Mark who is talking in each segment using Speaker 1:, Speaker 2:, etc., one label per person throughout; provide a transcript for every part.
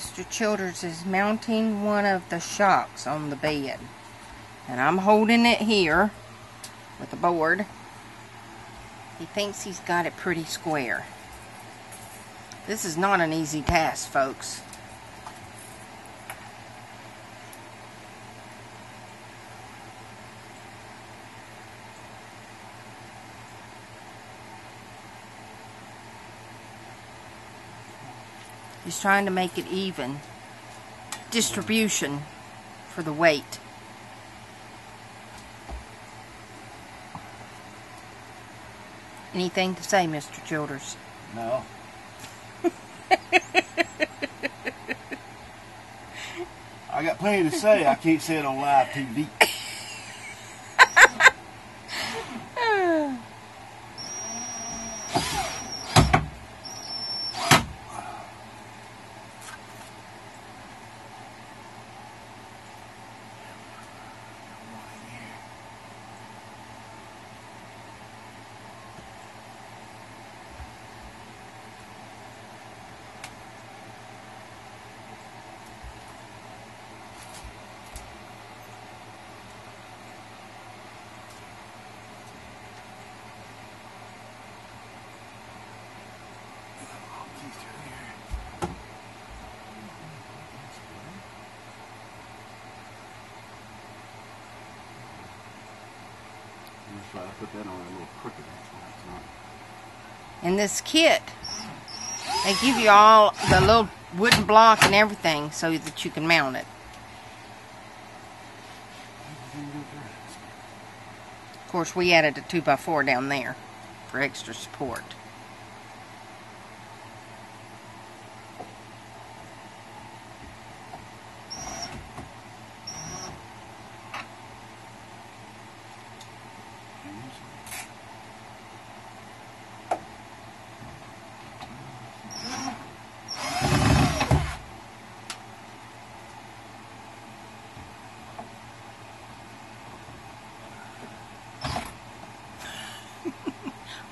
Speaker 1: Mr. Childers is mounting one of the shocks on the bed. And I'm holding it here with a board. He thinks he's got it pretty square. This is not an easy task, folks. He's trying to make it even distribution for the weight. Anything to say, Mr. Childers?
Speaker 2: No. I got plenty to say. I can't say it on live TV. Put that on a little crooked.
Speaker 1: In this kit, they give you all the little wooden block and everything so that you can mount it. Of course, we added a 2x4 down there for extra support.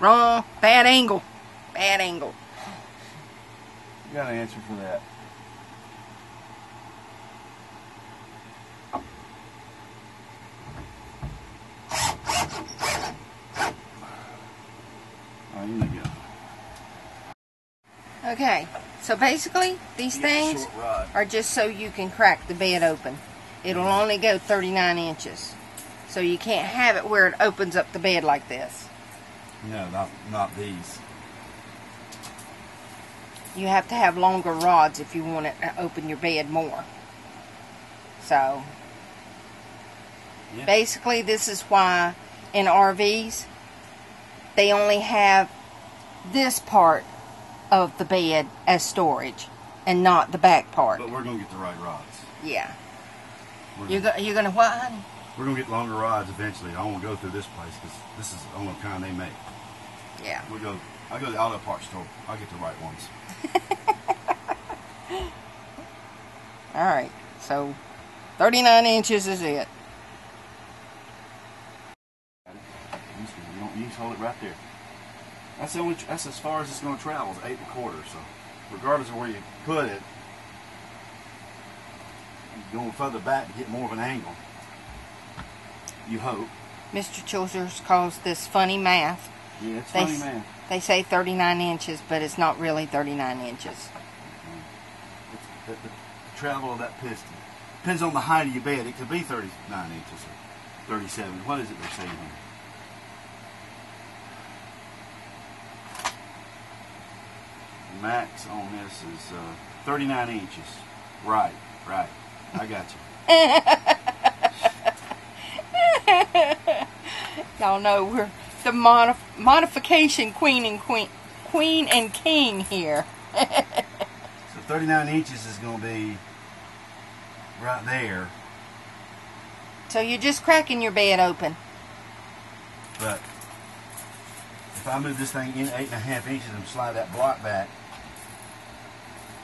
Speaker 1: Wrong. Bad angle. Bad angle.
Speaker 2: You got an answer for that. Oh, you need to go.
Speaker 1: Okay, so basically, these
Speaker 2: You get a
Speaker 1: things are just so you can crack the bed open. It'll only go 39 inches. So you can't have it where it opens up the bed like this.
Speaker 2: No, not not these.
Speaker 1: You have to have longer rods if you want to open your bed more. So,
Speaker 2: Yeah.
Speaker 1: basically, this is why in RVs they only have this part of the bed as storage and not the back part.
Speaker 2: But we're gonna get the right rods.
Speaker 1: Yeah.
Speaker 2: We're
Speaker 1: You
Speaker 2: gonna,
Speaker 1: go, you're gonna what, honey?
Speaker 2: We're gonna get longer rides eventually. I want to go through this place because this is the only kind they make.
Speaker 1: Yeah.
Speaker 2: We go. I go to the auto parts store. I get the right ones.
Speaker 1: All right. So, 39 inches is it.
Speaker 2: You don't. Hold it right there. That's the only. That's as far as it's going to travel. Is eight and a quarter. So, regardless of where you put it, you're going further back to get more of an angle. You hope.
Speaker 1: Mr. Childers calls this funny math.
Speaker 2: Yeah, it's
Speaker 1: They
Speaker 2: funny, man.
Speaker 1: They say 39 inches, but it's not really 39 inches.
Speaker 2: It's the, the, the travel of that piston depends on the height of your bed. It could be 39 inches or 37. What is it they're saying here? Max on this is uh, 39 inches. Right, right. I got you.
Speaker 1: Y'all know we're the modif- modification queen and queen, queen and king here.
Speaker 2: So 39 inches is going to be right there.
Speaker 1: So you're just cracking your bed open.
Speaker 2: But if I move this thing in eight and a half inches and slide that block back,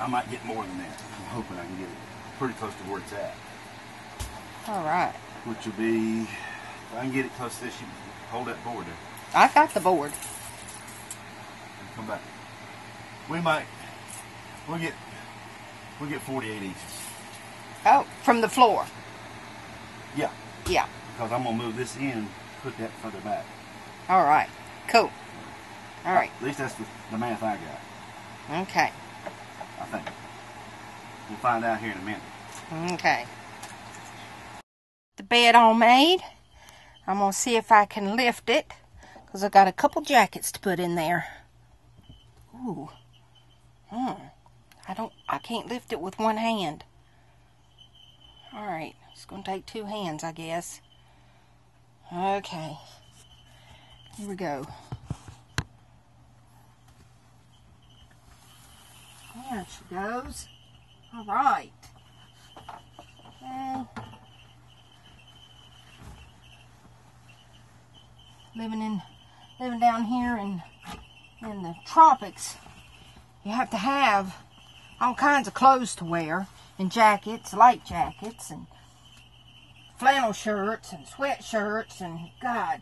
Speaker 2: I might get more than that. I'm hoping I can get it pretty close to where it's at.
Speaker 1: All right.
Speaker 2: Which will be, if I can get it close to this, you hold that board there
Speaker 1: I got the board.
Speaker 2: come back. We might, we'll get We'll get 48 inches.
Speaker 1: Oh, from the floor.
Speaker 2: Yeah,
Speaker 1: Yeah.
Speaker 2: because I'm gonna move this in, put that further back.
Speaker 1: All right. Cool. All right.
Speaker 2: At least that's the, the math I got.
Speaker 1: Okay.
Speaker 2: I think. We'll find out here in a minute.
Speaker 1: Okay. The bed all made. I'm gonna see if I can lift it, cause I got a couple jackets to put in there. Ooh. Hmm. I don't. I can't lift it with one hand. All right. It's gonna take two hands, I guess. Okay. Here we go. There she goes. All right. Okay. Living in, living down here in, in the tropics, you have to have all kinds of clothes to wear, and jackets, light jackets, and flannel shirts, and sweatshirts, and God,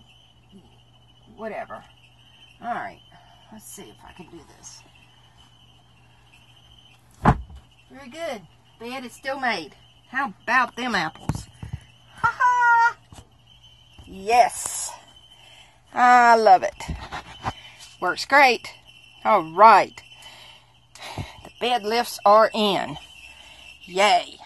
Speaker 1: whatever. All right, let's see if I can do this. Very good. Bed is still made. How about them apples? Ha ha! Yes. I love it. Works great. All right. The bed lifts are in. Yay.